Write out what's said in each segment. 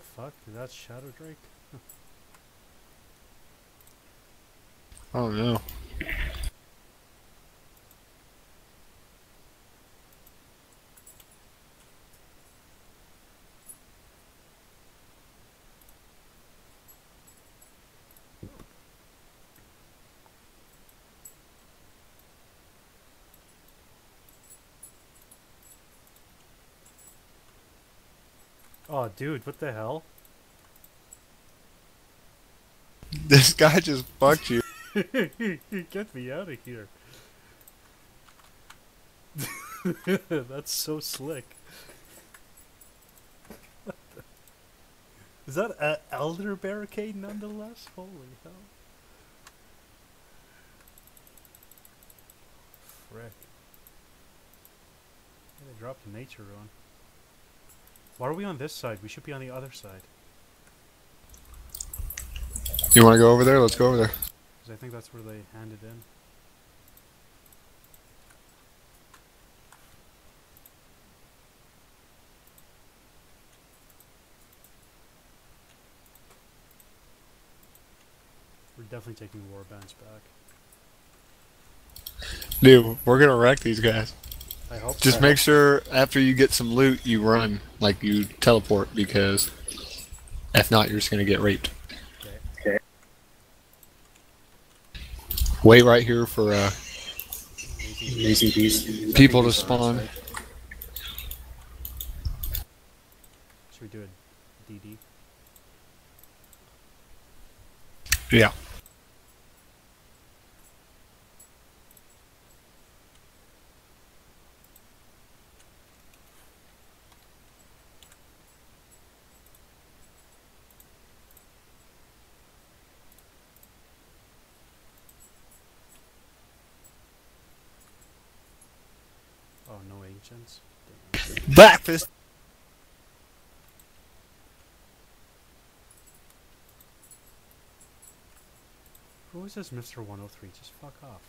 fuck? Is that Shadow Drake? Oh no. Oh, dude, what the hell? This guy just fucked you. Get me out of here. That's so slick. Is that a elder barricade nonetheless? Holy hell. Frick. They dropped nature rune. Why are we on this side? We should be on the other side. You want to go over there? Let's go over there. Because I think that's where they handed in. We're definitely taking warbands back. Dude, we're gonna wreck these guys. I hope Just so. make sure after you get some loot, you run like you teleport because if not, you're just gonna get raped. Okay. Wait right here for uh, Easy peasy. people to spawn. Should we do a DD? Yeah. No ancients? Blackfist. Who is this Mr. 103? Just fuck off.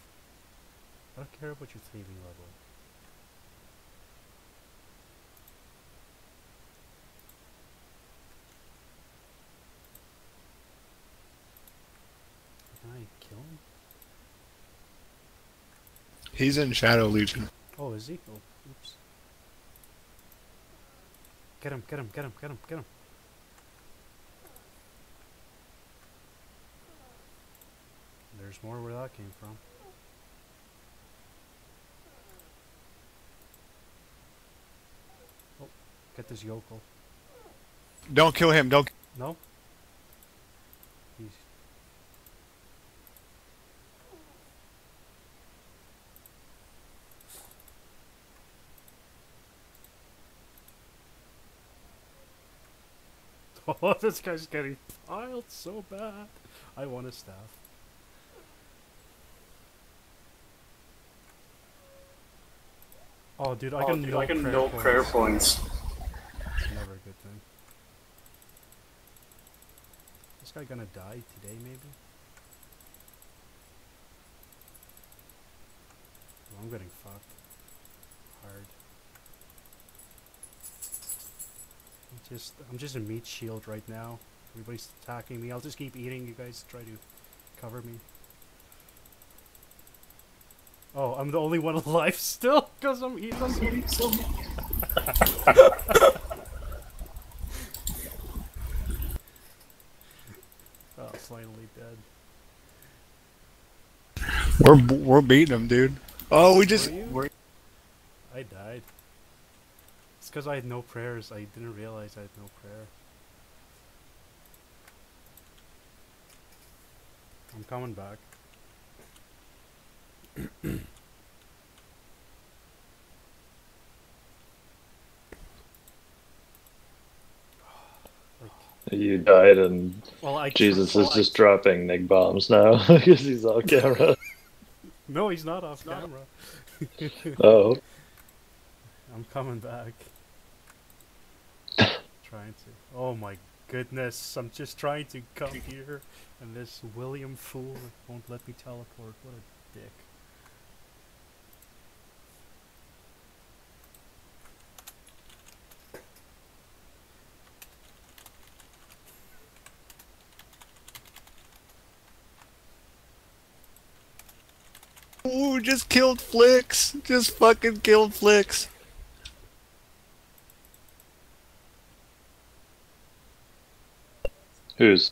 I don't care about your thieving level. Can I kill him? He's in Shadow Legion. Oh, is he? Oh, oops. Get him, get him, get him, get him, get him. There's more where that came from. Oh, get this yokel. Don't kill him. Don't. No? He's... Oh, this guy's getting piled so bad. I want a staff. Oh, dude, I Oh, can dude, no I can prayer no points. prayer points. It's never a good thing. This guy gonna die today, maybe? Well, I'm getting fucked. Hard. Just, I'm just a meat shield right now. Everybody's attacking me. I'll just keep eating. You guys try to cover me. Oh, I'm the only one alive still because I'm eating. So much. oh, finally dead. We're we're beating him, dude. Oh, we just. Were you? We're, I died. It's because I had no prayers. I didn't realize I had no prayer. I'm coming back. You died, and Well, I Jesus is I- just dropping Nick bombs now because he's off camera. No, he's not off camera. oh, I'm coming back trying to. Oh my goodness, I'm just trying to come here, and this William fool won't let me teleport. What a dick. Ooh, just killed Flicks! Just fucking killed Flicks! Who's?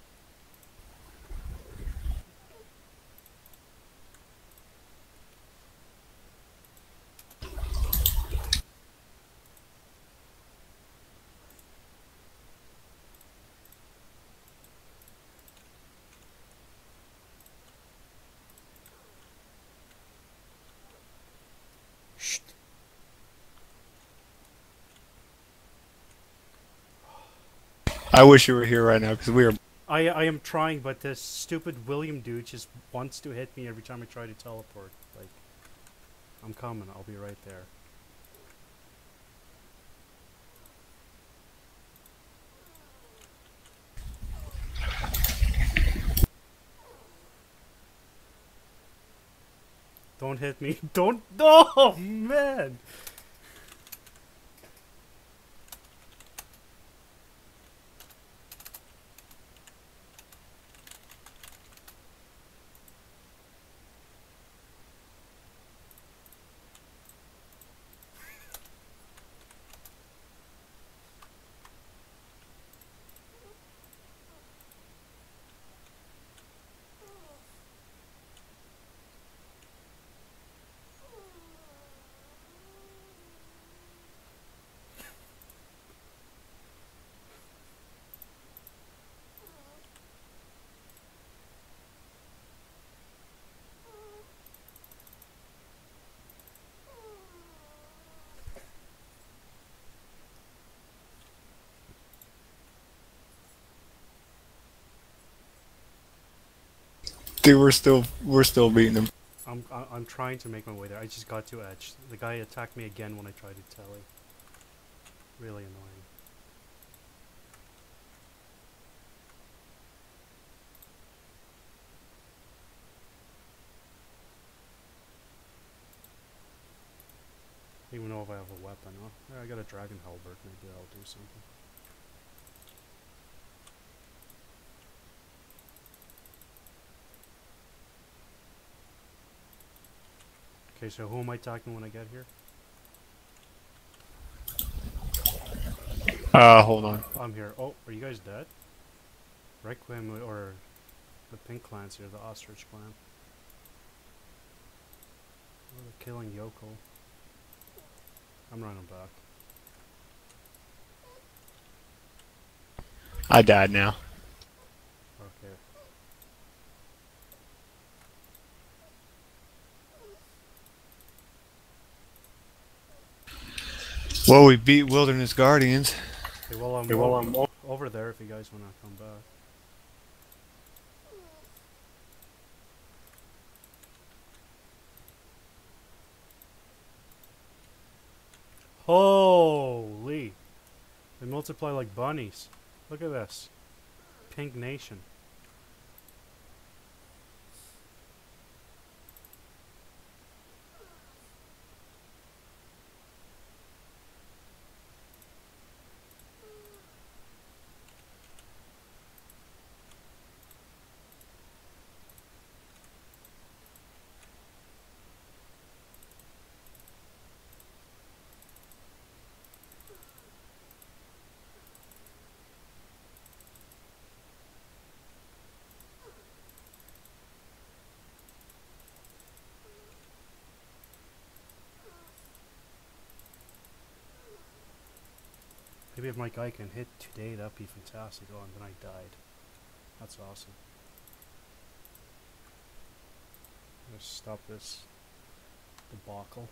I wish you were here right now because we are. I I am trying, but this stupid William dude just wants to hit me every time I try to teleport. Like, I'm coming. I'll be right there. Don't hit me. Don't. Oh, man. Dude, we're still we're still beating them. I'm I'm trying to make my way there. I just got to edge. The guy attacked me again when I tried to telly. Really annoying. Even know if I have a weapon. Oh, I got a dragon halberd. Maybe that'll do something. Okay, so who am I talking when I get here? Uh, hold on. I'm here. Oh, are you guys dead? Requiem or the Pink Clans here, the Ostrich Clan. Oh, they're killing Yoko. I'm running back. I died now. Okay. Well, we beat Wilderness Guardians. Okay, well I'm, Okay, well, o- I'm over there if you guys wanna come back. Holy! They multiply like bunnies. Look at this. Pink Nation. Maybe if my guy can hit today, that'd be fantastic. Oh, and then I died. That's awesome. Let's stop this debacle.